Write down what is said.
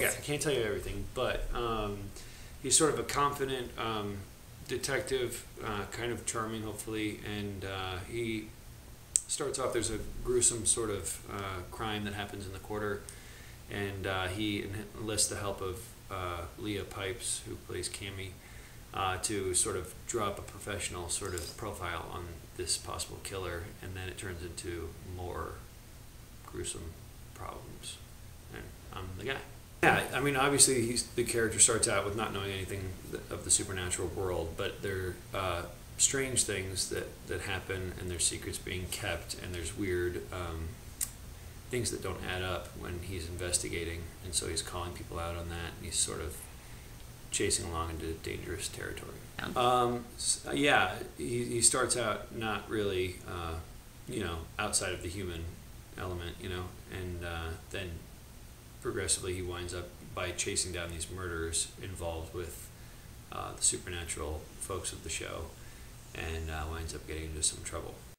Yeah, I can't tell you everything, but um, he's sort of a confident um, detective, uh, kind of charming, hopefully, and uh, he starts off. There's a gruesome sort of uh, crime that happens in the quarter, and uh, he enlists the help of uh, Leah Pipes, who plays Cami, uh, to sort of draw up a professional sort of profile on this possible killer, and then it turns into more gruesome problems, and I'm the guy. Yeah, I mean, obviously, he's, the character starts out with not knowing anything of the supernatural world, but there are uh, strange things that, that happen, and there's secrets being kept, and there's weird um, things that don't add up when he's investigating, and so he's calling people out on that, and he's sort of chasing along into dangerous territory. Yeah. Um, s- yeah, he, he starts out not really, uh, you know, outside of the human element, you know, and uh, then progressively he winds up by chasing down these murderers involved with uh, the supernatural folks of the show and uh, winds up getting into some trouble.